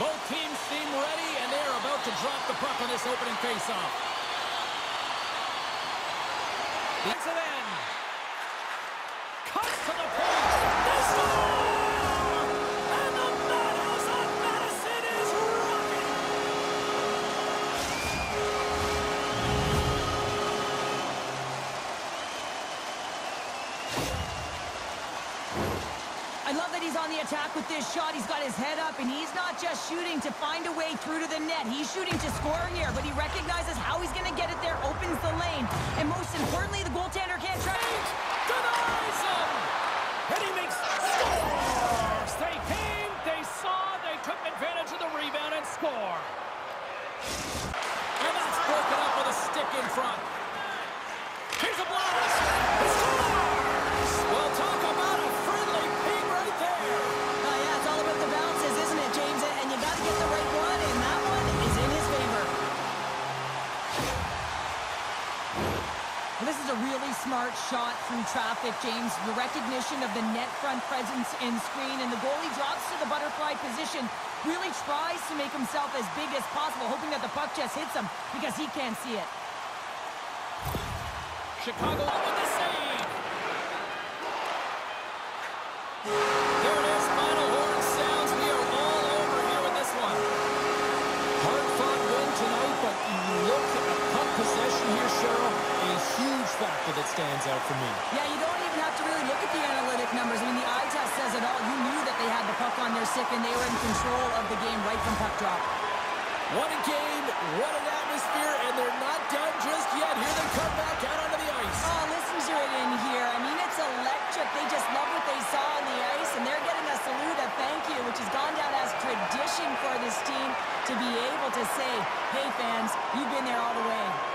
Both teams seem ready, and they are about to drop the puck on this opening faceoff. Brings it in. Cuts to the I love that he's on the attack with this shot. He's got his head up, and he's not just shooting to find a way through to the net. He's shooting to score here, but he recognizes how he's going to get it there, opens the lane, and most importantly, the goaltender can't try. Denies him! And he makes scores! They came, they saw, they took advantage of the rebound and score. This is a really smart shot through traffic, James. The recognition of the net front presence and screen, and the goalie drops to the butterfly position, really tries to make himself as big as possible, hoping that the puck just hits him because he can't see it. Chicago up with the save. Stands out for me. Yeah, you don't even have to really look at the analytic numbers. I mean, the eye test says it all. You knew that they had the puck on their stick and they were in control of the game right from puck drop. What a game. What an atmosphere. And they're not done just yet. Here they come back out onto the ice. Oh, listen to it in here. I mean, it's electric. They just love what they saw on the ice, and they're getting a salute, a thank you, which has gone down as tradition for this team to be able to say, hey, fans, you've been there all the way.